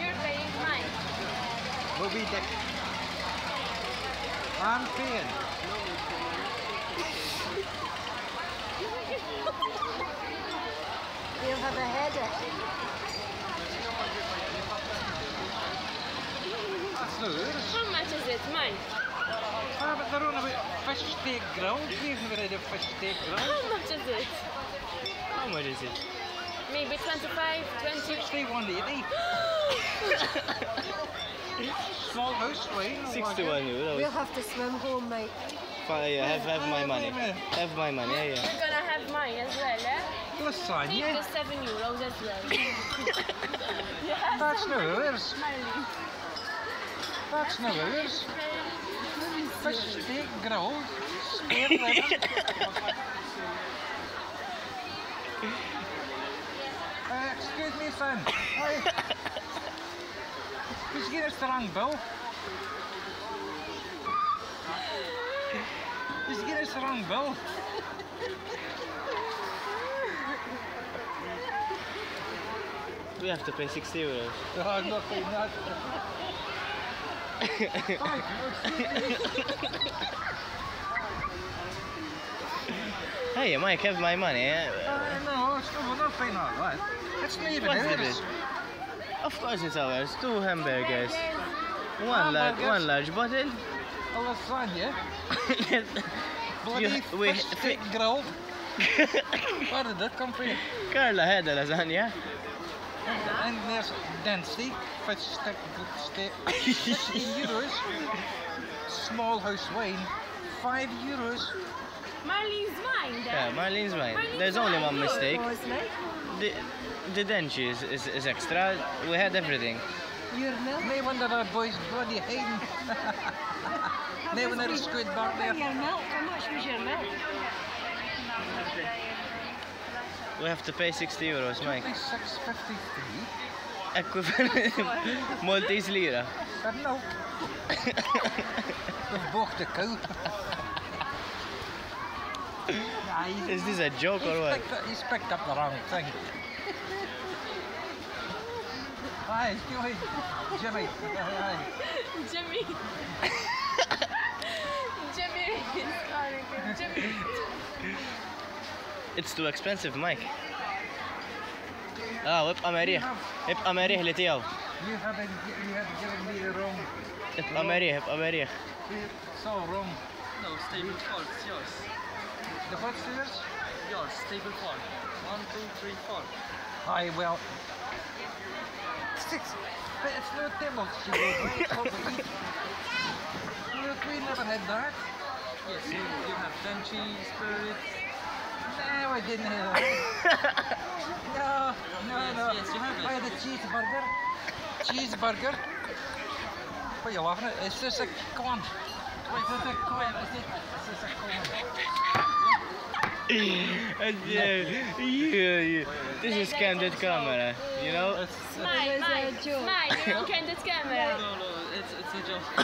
You're paying mine. Moby Dick. I'm paying. You'll have a headache. That's no yours. How much is it? Mine. Ah, but they're on about fish steak grill. We've never had a fish steak grill. How much is it? How much is it? Maybe 25, 20. 6180. Small house wine. 61 euros. We'll have to swim home, mate. Fine, yeah, have, have my money. Have my money, yeah, yeah. You're gonna have mine as well, eh? Take Lasagna. the 7 euros as well. That's no yours. That's no yours. Fish steak grill. Uh, excuse me, son. Hi. Who's getting us the wrong bill? Who's getting us the wrong bill? We have to pay 60 euros. Oh, I'm not Hey, Mike, have my money. eh? Uh, no, it's not, we're not paying all that. It's not even What's the ours. bill? Of course it's ours. Two hamburgers. One, large, Hamburgers. one large bottle. A lasagna. Bloody You- we- fish grill. Where did that come from? Carla had a lasagna. And there's density, fish stick, steak, 15 euros. Small house wine, 5 euros. Marlene's mine, Yeah, then. Marlene's mine. Marlene's There's only one mistake. The, the denchi is, is, is extra. We had everything. Your milk? No wonder our boys bloody hiding. no one had a squid back there. Your milk? How much was your milk? We have to pay 60 euros, Mike. 653 Equivalent. Maltese lira. for milk. We've bought the cow. Nah, Is this a joke or what? picked He's picked up the wrong thing. Hi, Jimmy. Jimmy. Hi. Jimmy. Jimmy is calling him Jimmy. It's too expensive, Mike. اه وابقى مريح ابقى مريح اللي تياو You haven't, you have given me the wrong, ابقى مريح ابقى مريح so wrong. No, stable four, it's yours. The what's yours? Yours, stable four. One, two, three, four. Hi, well, six. But it's no table. She goes, right? It's what we eat. Look, we never had that. Yes, you, you have Denchi, Spirit. No, I didn't have that. No, no, cheeseburger. Cheeseburger. What are you laughing at? Is this a corn? Wait, is this a corn? Is this, is this a corn? yeah, yeah. This is candid camera, you know? Smile, It was a smile, joke. smile. You're candid camera. No, no, it's, it's a joke.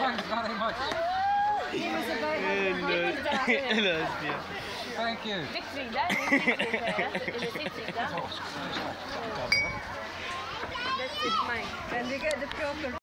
Thanks very much. He was about Hello. Thank you. Victory, that is Victory. It That's it, mine. And they get the proper